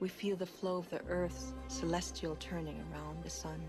we feel the flow of the earth's celestial turning around the sun.